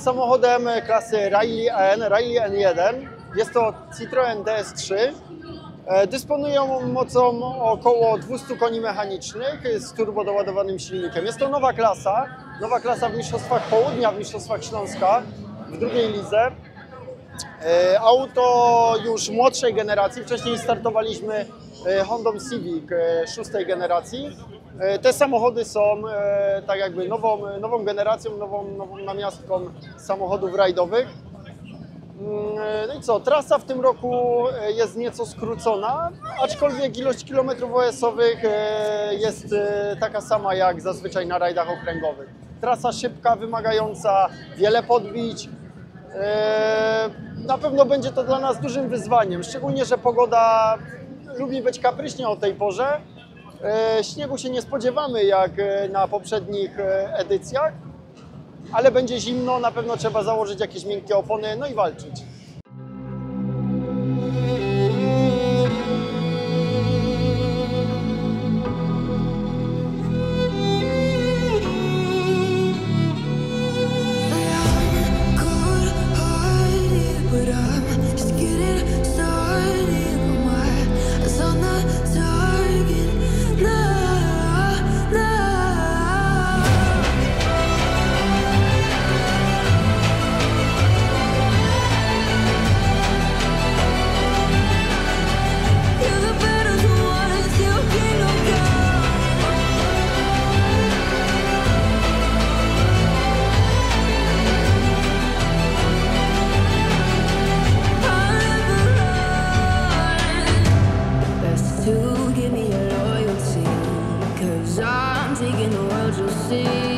samochodem klasy Rally N, Rally N1. Jest to Citroën DS3. E, Dysponują mocą około 200 koni mechanicznych z turbo doładowanym silnikiem. Jest to nowa klasa, nowa klasa w Mistrzostwach Południa, w Mistrzostwach Śląska, w drugiej lidze. E, Auto już młodszej generacji, wcześniej startowaliśmy e, Hondą Civic e, szóstej generacji. Te samochody są tak jakby nową, nową generacją, nową, nową namiastką samochodów rajdowych. Mm, No i co, trasa w tym roku jest nieco skrócona, aczkolwiek ilość kilometrów OS-owych jest taka sama jak zazwyczaj na rajdach okręgowych. Trasa szybka, wymagająca wiele podbić. Na pewno będzie to dla nas dużym wyzwaniem, szczególnie, że pogoda lubi być kapryśnie o tej porze. E, Śniegu się nie spodziewamy jak e, na poprzednich e, edycjach, ale będzie zimno, na pewno trzeba założyć jakieś miękkie opony, no i walczyć. See.